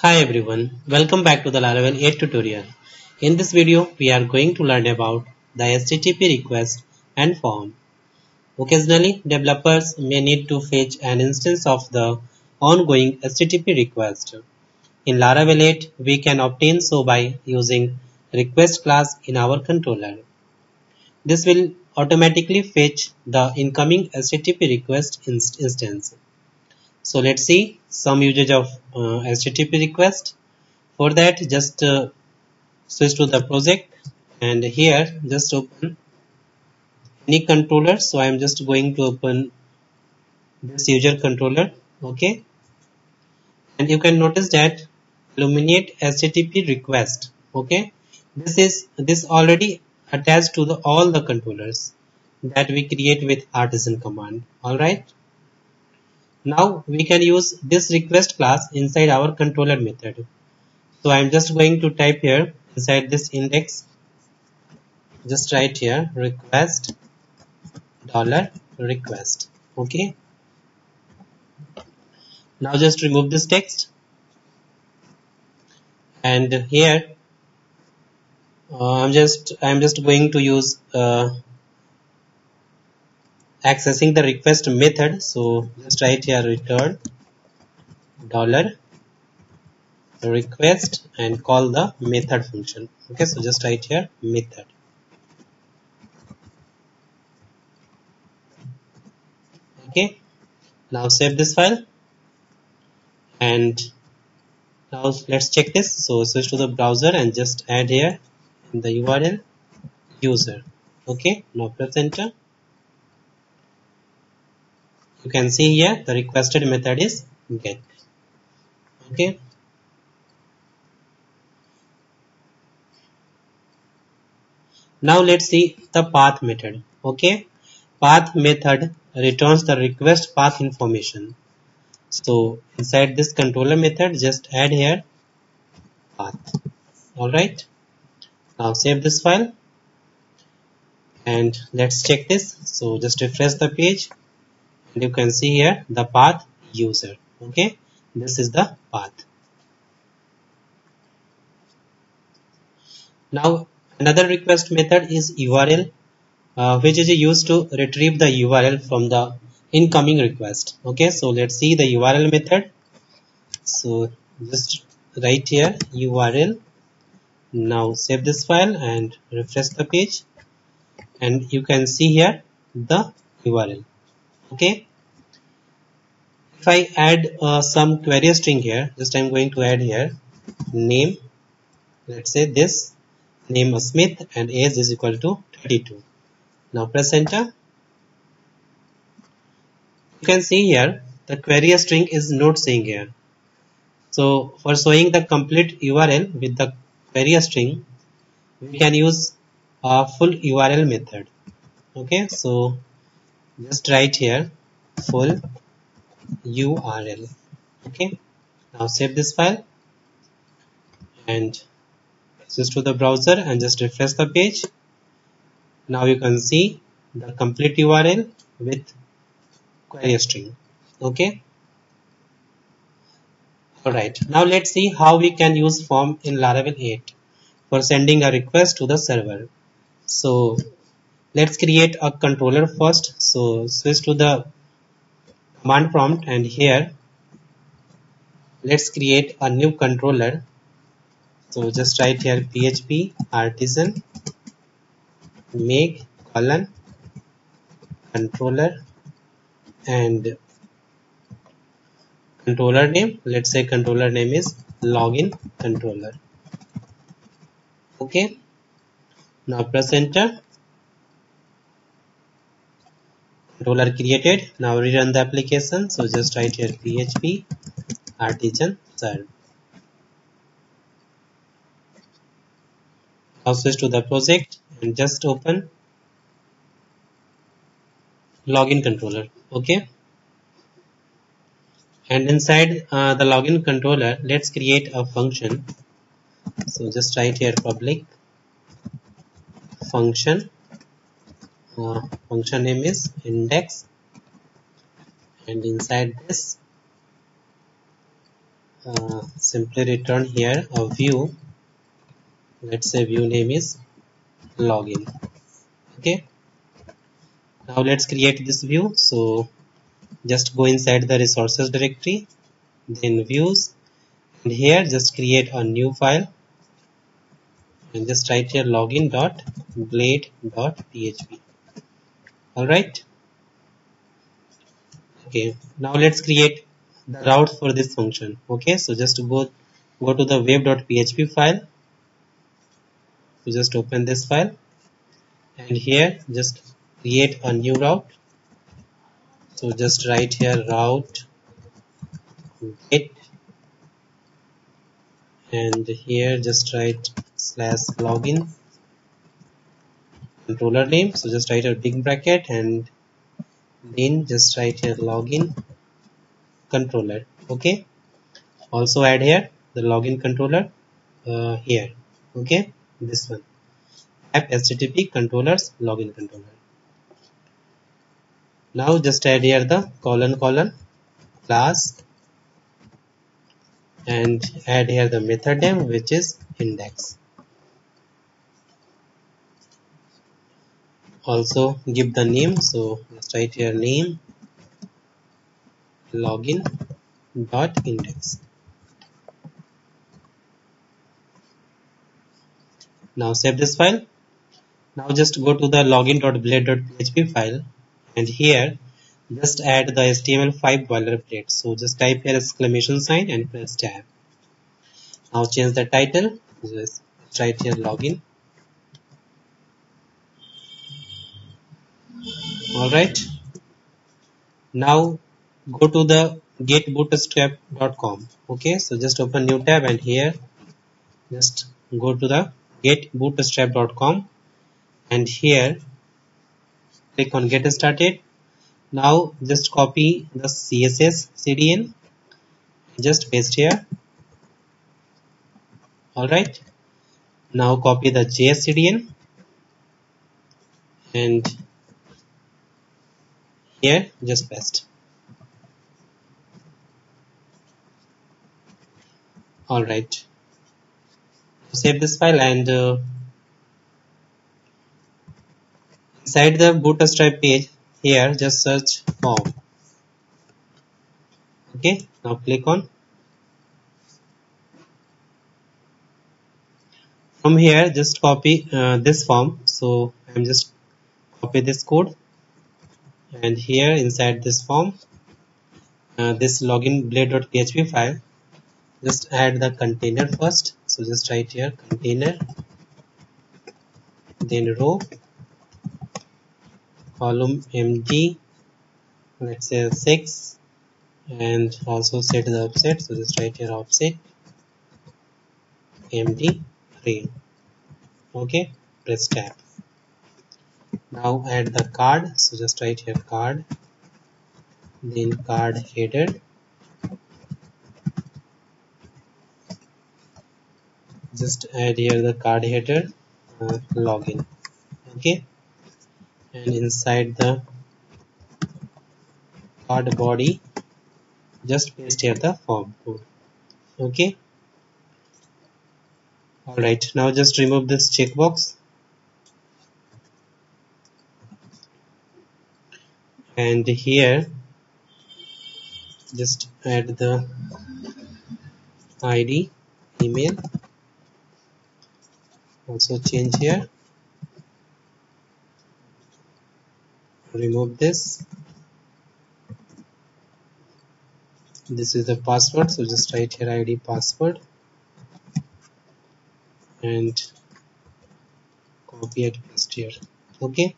Hi everyone, welcome back to the Laravel 8 tutorial. In this video, we are going to learn about the HTTP request and form. Occasionally, developers may need to fetch an instance of the ongoing HTTP request. In Laravel 8, we can obtain so by using request class in our controller. This will automatically fetch the incoming HTTP request inst instance. So let's see some usage of uh, HTTP request. For that, just uh, switch to the project and here just open any controller. So I am just going to open this user controller. Okay, and you can notice that illuminate HTTP request. Okay, this is this already attached to the all the controllers that we create with artisan command. All right now we can use this request class inside our controller method. So I'm just going to type here inside this index, just write here request dollar request. Okay. Now just remove this text and here uh, I'm just I'm just going to use uh, accessing the request method. So just write here return dollar request and call the method function. Okay so just write here method. Okay now save this file. And now let's check this. So switch to the browser and just add here in the url user. Okay now press enter you can see here the requested method is get. Okay. Now let's see the path method. Okay. Path method returns the request path information. So inside this controller method just add here path. All right. Now save this file. And let's check this. So just refresh the page and you can see here the path user. Okay? This is the path. Now another request method is url uh, which is used to retrieve the url from the incoming request. Okay? So let's see the url method. So just write here url now save this file and refresh the page. And you can see here the url okay? If I add uh, some query string here just I'm going to add here name let's say this name Smith and age is equal to 32 now press enter. You can see here the query string is not saying here. So for showing the complete URL with the query string we can use a full URL method. Okay? So just write here full url okay? Now save this file and switch to the browser and just refresh the page. Now you can see the complete url with query string. Okay? Alright. Now let's see how we can use form in laravel 8 for sending a request to the server. So let's create a controller first. So switch to the command prompt and here let's create a new controller. So just write here php artisan make colon controller and controller name. Let's say controller name is login controller. Okay. Now press enter controller created. Now rerun the application. So just write here php artisan serve now switch to the project and just open login controller. Okay? And inside uh, the login controller let's create a function. So just write here public function uh, function name is index. And inside this uh, simply return here a view. Let's say view name is login. Okay? Now let's create this view. So just go inside the resources directory then views. And here just create a new file. And just write here login dot blade dot php all right okay now let's create the route for this function. Okay so just go go to the web.php file. So just open this file. And here just create a new route. So just write here route get. And here just write slash login controller name. So just write a big bracket and then just write here login controller. Okay. Also add here the login controller uh, here. Okay. This one. App http controllers login controller. Now just add here the colon colon class and add here the method name which is index also give the name. So let's write here name login dot index. Now save this file. Now just go to the login.blade.php file. And here just add the html5 boilerplate so just type here exclamation sign and press tab. Now change the title. Just write here login all right. Now go to the getbootstrap.com okay so just open new tab and here just go to the getbootstrap.com and here click on get started. Now just copy the css cdn just paste here. All right. Now copy the js cdn and here just paste all right. Save this file and uh, inside the bootstrap page here just search form. Okay now click on. From here just copy uh, this form. So I'm just copy this code and here inside this form uh, this login blade.php file just add the container first. So just write here container then row column md let's say 6 and also set the offset. So just write here offset md 3 okay press tab now add the card. So just write here card then card header just add here the card header uh, login. Okay. And inside the card body just paste here the form code. Okay. Alright now just remove this checkbox and here just add the id email. Also change here. Remove this. This is the password so just write here id password. And copy and paste here. Okay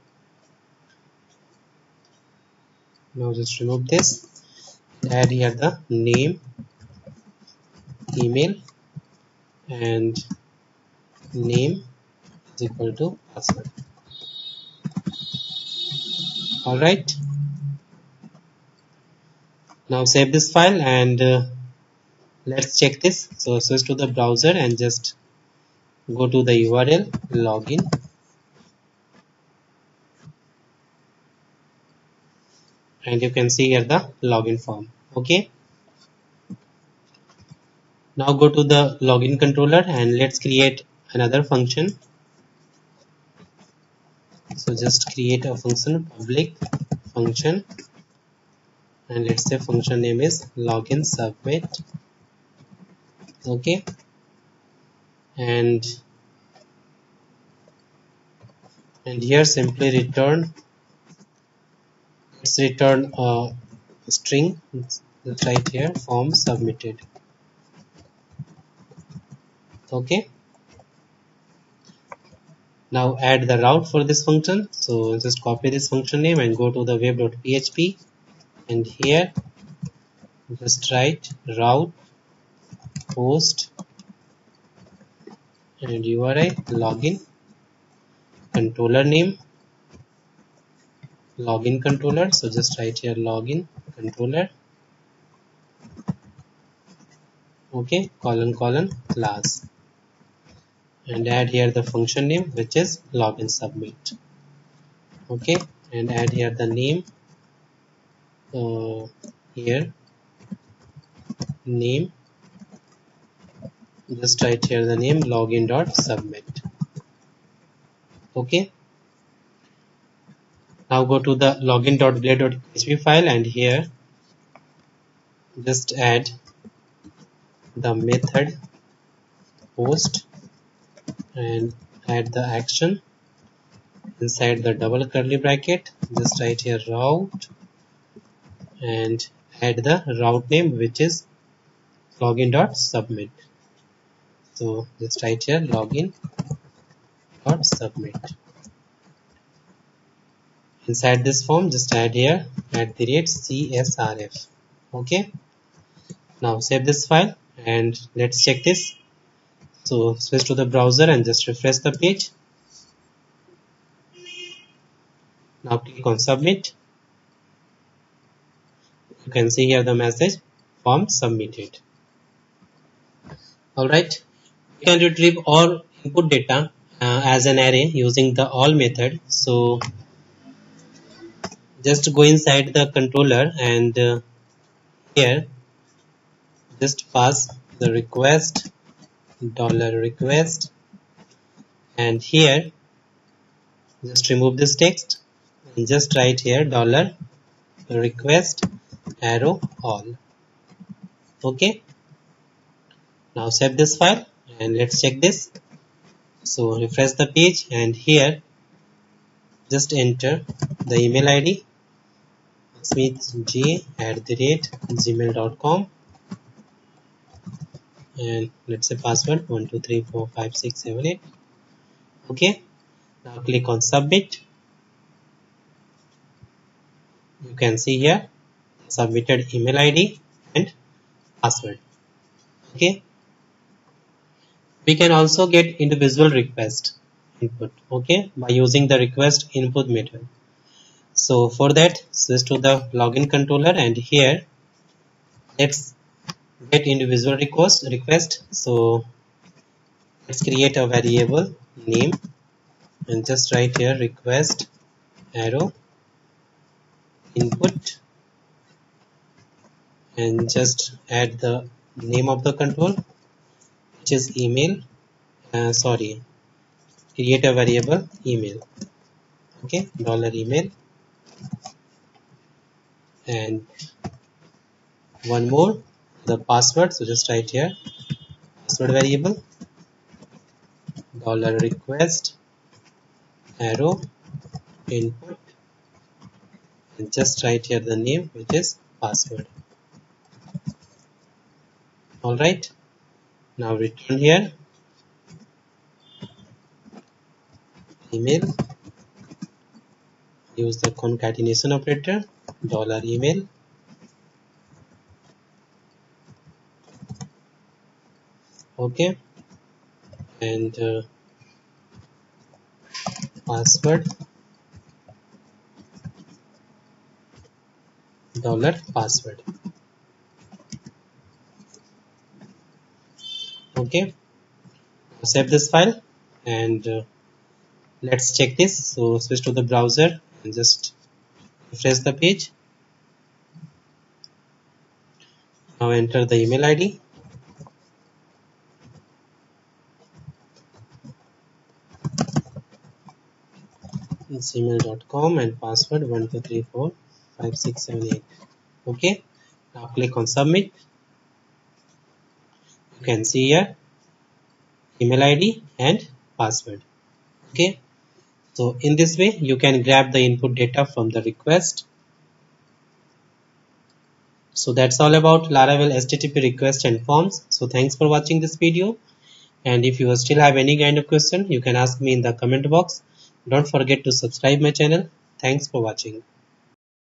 now just remove this. Add here the name email and name is equal to password. All right now save this file and uh, let's check this. So switch to the browser and just go to the url login and you can see here the login form. Okay. Now go to the login controller and let's create another function. So just create a function public function. And let's say function name is login submit. Okay. And and here simply return let's return a string let's write here form submitted. Okay. Now add the route for this function. So just copy this function name and go to the web.php and here just write route post and URI login controller name login controller. So just write here login controller. Okay colon colon class. And add here the function name which is login submit. Okay and add here the name uh, here. Name. Just write here the name login dot submit. Okay now go to the login.blade.php file and here just add the method post and add the action inside the double curly bracket. Just write here route and add the route name which is login dot submit. So just write here login dot submit inside this form just add here at the rate csrf okay? Now save this file and let's check this. So switch to the browser and just refresh the page. Now click on submit. You can see here the message form submitted. Alright you can retrieve all input data uh, as an array using the all method. So just go inside the controller and uh, here just pass the request dollar request and here just remove this text and just write here dollar request arrow all. Okay? Now save this file and let's check this. So refresh the page and here just enter the email id smithj at the rate gmail.com and let's say password 12345678 okay now click on submit. You can see here submitted email id and password. Okay we can also get individual request input okay by using the request input method so for that switch to the login controller and here let's get individual request request. So let's create a variable name and just write here request arrow input and just add the name of the control which is email. Uh, sorry create a variable email. Okay dollar email and one more the password. So just write here. Password variable. Dollar request. Arrow. Input. And just write here the name which is password. Alright now return here. Email use the concatenation operator dollar email. Okay. And uh, password. Dollar password. Okay. Save this file and uh, let's check this. So switch to the browser and just refresh the page. Now enter the email id gmail.com and password 12345678 okay? Now click on submit. You can see here email id and password. Okay? So in this way you can grab the input data from the request. So that's all about laravel http request and forms. So thanks for watching this video. And if you still have any kind of question you can ask me in the comment box. Don't forget to subscribe my channel. Thanks for watching